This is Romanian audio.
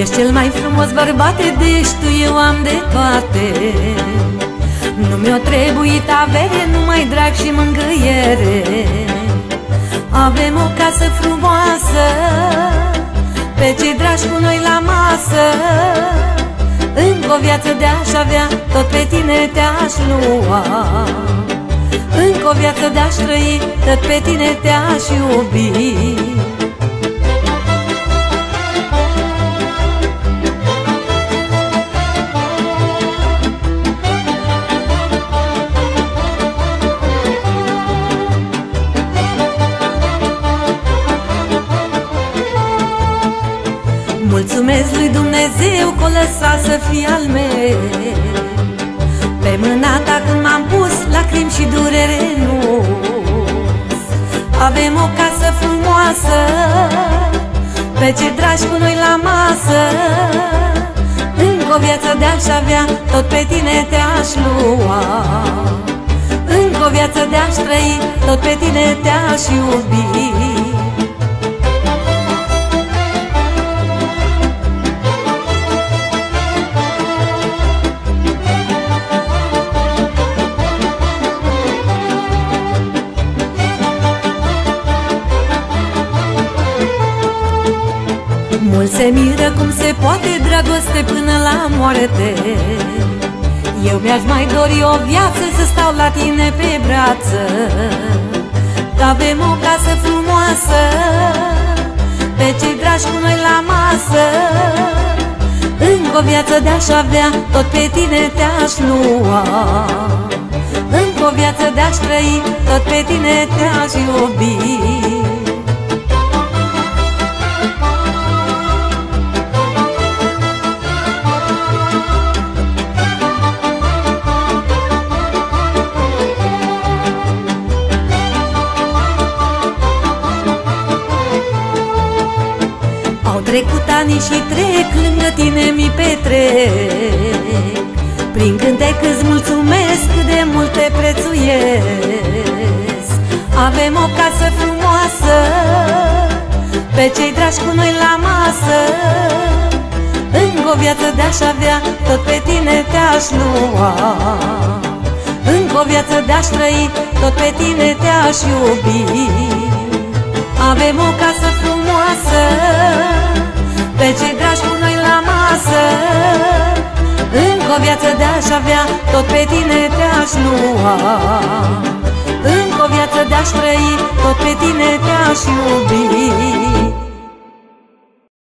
Ești cel mai frumos bărbate, deci tu eu am de toate. Nu mi-o trebuit avere, numai drag și mângâiere. Avem o casă frumoasă Pe cei dragi cu noi la masă. Încă o viață de-aș avea, tot pe tine te-aș lua. Încă o viață de-aș trăi, tot pe tine te-aș iubi Mulțumesc lui Dumnezeu că o lăsa să fie al meu. Pe mâna ta când m-am pus lacrimi și durere nu Avem o casă frumoasă Pe ce dragi cu noi la masă. Încă o viață de-aș avea Tot pe tine te-aș lua. Încă o viață de-aș trăi Tot pe tine te-aș iubi Mulți se miră cum se poate dragoste până la moarte. Eu mi-aș mai dori o viață să stau la tine pe brață. Că avem o casă frumoasă Pe cei dragi cu noi la masă. Încă o viață de-aș avea Tot pe tine te-aș lua. Încă o viață de-aș trăi Tot pe tine te-aș iubi Au trecut ani și trec, lângă tine mi petrec. Prin cântec îți mulțumesc, cât de mult te prețuiesc. Avem o casă frumoasă, pe cei dragi cu noi la masă. Încă o viață de-aș avea, tot pe tine te-aș lua. Încă o viață de-aș trăi, tot pe tine te-aș iubi. Avem o casă frumoasă Pe cei dragi cu noi la masă. Încă o viață de-aș avea Tot pe tine te-aș lua. Încă o viață de-aș trăi Tot pe tine te-aș iubi